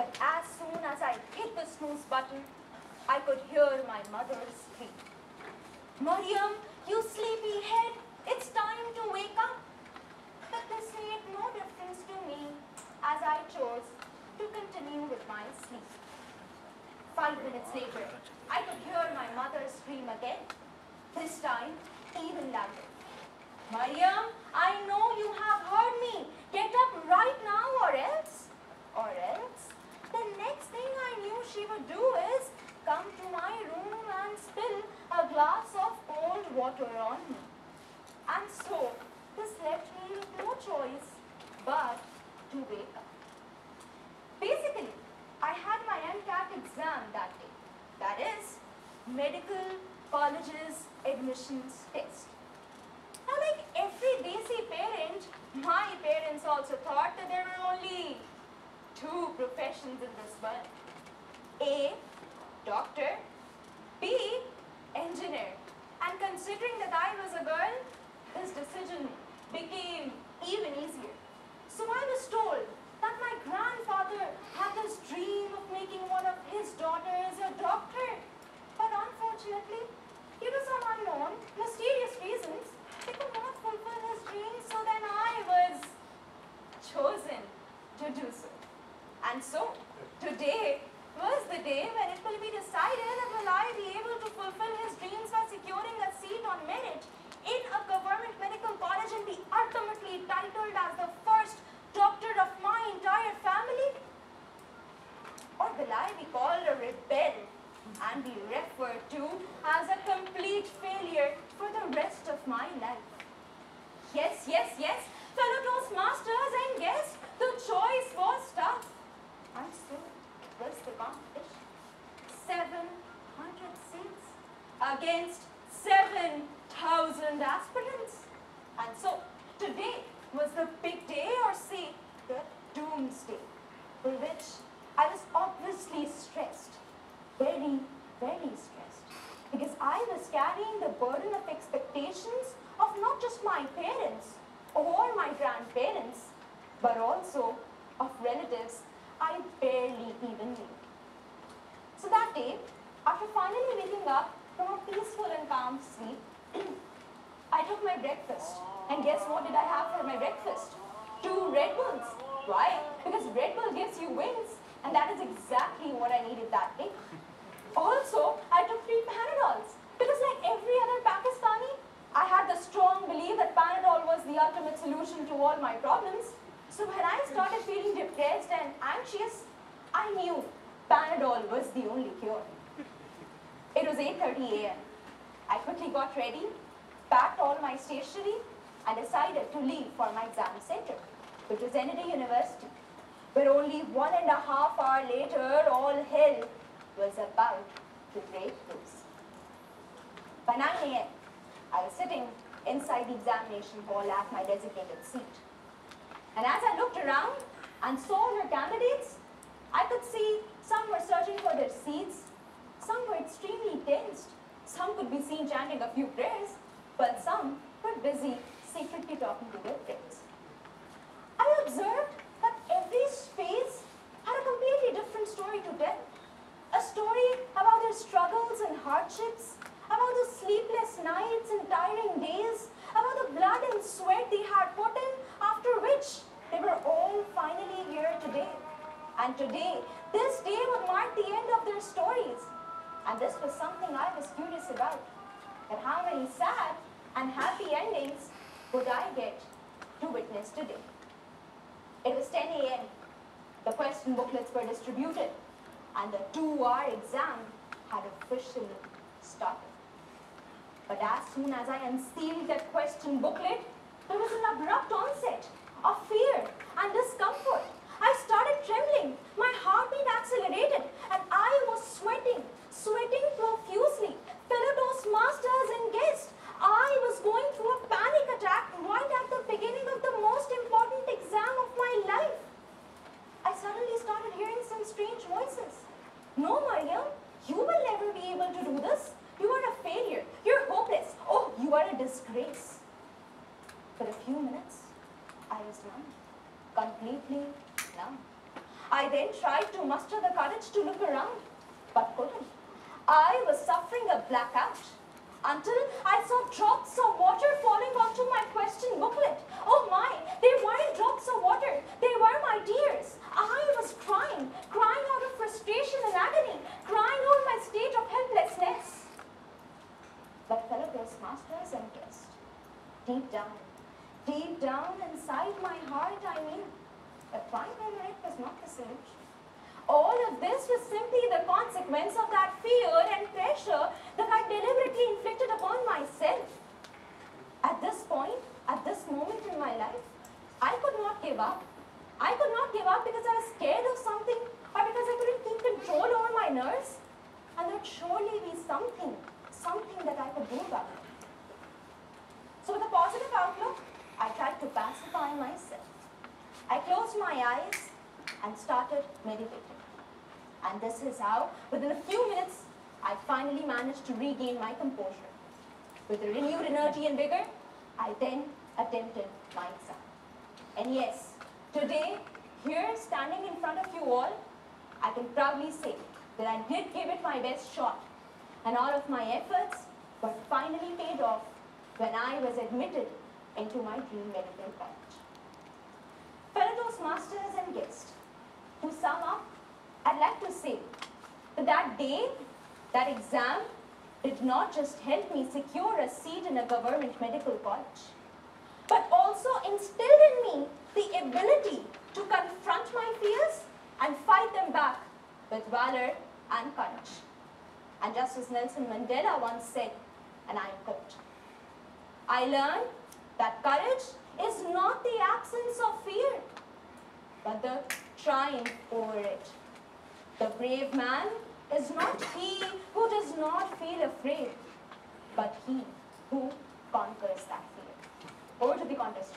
But as soon as I hit the snooze button, I could hear my mother scream. Marium, you sleepy head, it's time to wake up. But this made no difference to me as I chose to continue with my sleep. Five minutes later, I could hear my mother scream again, this time even louder. Marium, I know you have heard me. Get up right now or else. Or else, the next thing I knew she would do is come to my room and spill a glass of cold water on me. And so, this left me with no choice but to wake up. Basically, I had my MCAT exam that day. That is, Medical Colleges Test. Now, like every Desi parent, my parents also thought that there were only two professions in this world. A, doctor, B, engineer. And considering that I was a girl, this decision became even easier. So I was told that my grandfather had this dream of making one of his daughters a doctor. But unfortunately, due to some unknown, mysterious reasons, he could not fulfill his dream, so then I was chosen to do so. And so, today was the day when it will be decided that will I be able to fulfill his dreams by securing a seat on merit in a government medical college and be ultimately titled as the first doctor of my entire family? Or will I be called a rebel and be referred to as a complete failure for the rest of my life? Yes, yes, yes, fellow Toastmasters and guests, the choice was tough. And so was the competition. 700 seats against 7,000 aspirants. And so today was the big day or say the doomsday for which I was obviously stressed. Very, very stressed. Because I was carrying the burden of expectations of not just my parents or my grandparents, but also of relatives I barely even knew. So that day, after finally waking up from a peaceful and calm sleep, I took my breakfast. And guess what did I have for my breakfast? Two Red Bulls. Why? Because Red Bull gives you wings. And that is exactly what I needed that day. Also, I took three Panadols. Because like every other had the strong belief that Panadol was the ultimate solution to all my problems. So when I started feeling depressed and anxious, I knew Panadol was the only cure. It was 8.30 a.m. I quickly got ready, packed all my stationery, and decided to leave for my exam center, which was Kennedy University, where only one and a half hour later, all hell was about to break loose. By 9 a.m., I was sitting inside the examination hall at my designated seat. And as I looked around and saw her candidates, I could see some were searching for their seats, some were extremely tensed, some could be seen chanting a few prayers, but some were busy secretly talking to their friends. I observed that every space had a completely different story to tell. A story about their struggles and hardships, about the sleepless nights and tiring days, about the blood and sweat they had put in, after which they were all finally here today. And today, this day would mark the end of their stories. And this was something I was curious about. That how many sad and happy endings would I get to witness today? It was 10 a.m. The question booklets were distributed and the two-hour exam had officially started. But as soon as I unsealed that question booklet, there was an abrupt onset of fear and discomfort. I started trembling, my heartbeat accelerated, and I was sweating, sweating profusely. Fellow Toastmasters and guests, I was going through a panic attack right at the beginning of the most important exam of my life. I suddenly started hearing some strange voices. No, Marium, you will never be able to do this. You are a failure. You're hopeless. Oh, you are a disgrace. For a few minutes, I was numb, completely numb. I then tried to muster the courage to look around, but couldn't. I was suffering a blackout until I saw drops of water falling onto my question booklet. Oh my, they weren't drops of water, they were my tears. I was crying, crying out of frustration and agony, crying out my state of helplessness. But fellow Toastmasters and guests, deep down, deep down inside my heart, I knew that trying by merit was not the same. All of this was simply the consequence of that fear and pressure that I deliberately inflicted upon myself. At this point, at this moment in my life, I could not give up. I could not give up because I was scared of something or because I couldn't keep control over my nerves. And there'd surely be something, something that I could do about it. So with a positive outlook, I tried to pacify myself. I closed my eyes and started meditating. And this is how, within a few minutes, I finally managed to regain my composure. With renewed energy and vigor, I then attempted my exam. And yes, today, here standing in front of you all, I can proudly say that I did give it my best shot. And all of my efforts were finally paid off when I was admitted into my dream medical college. Fellow Toastmasters and guests, to sum up, I'd like to say that that day, that exam, did not just help me secure a seat in a government medical college, but also instilled in me the ability to confront my fears and fight them back with valor and courage. And just as Nelson Mandela once said, and I quote, I learned that courage is not the absence of fear, but the triumph over it. The brave man is not he who does not feel afraid, but he who conquers that fear. Over to the contest.